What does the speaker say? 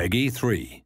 Peggy 3.